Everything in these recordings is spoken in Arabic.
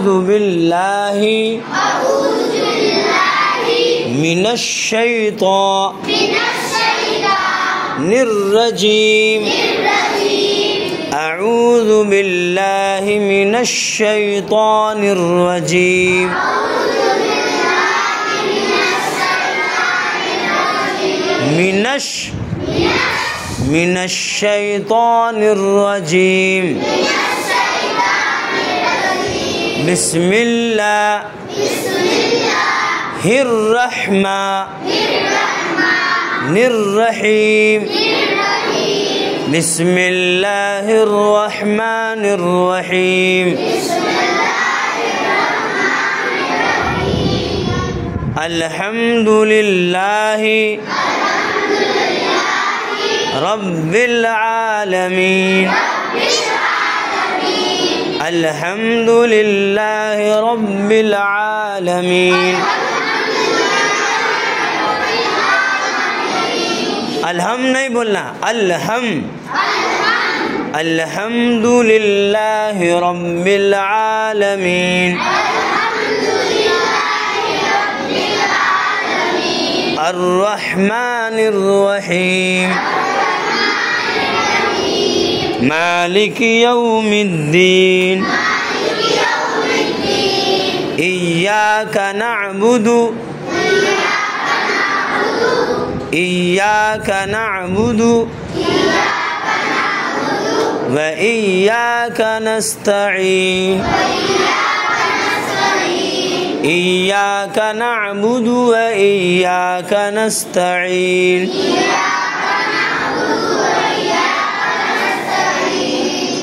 أعوذ بالله من الشيطان الرجيم أعوذ بالله من الشيطان الرجيم من الش من الشيطان الرجيم بسم الله الرحمن الرحيم بسم الله الرحمن الرحيم الحمد لله رب العالمين الحمد لله رب العالمين الحم नहीं बोलना अलहम الحمد لله رب العالمين الرحمن الرحيم مالك يوم الدين. إياك نعبد. إياك نعبد. وإياك نستعين. إياك نعبد وإياك نستعين.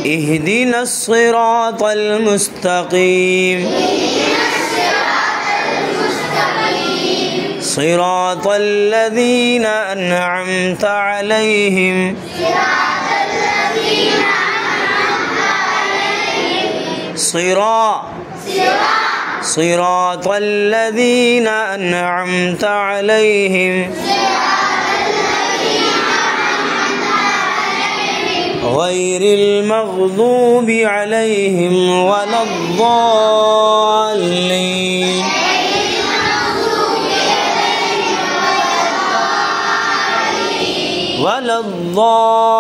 اهدنا الصراط المستقيم. صراط الذين أنعمت عليهم. صراط. صراط الذين أنعمت عليهم. غير المغضوب عليهم ولا الضالين. ولا الضالين.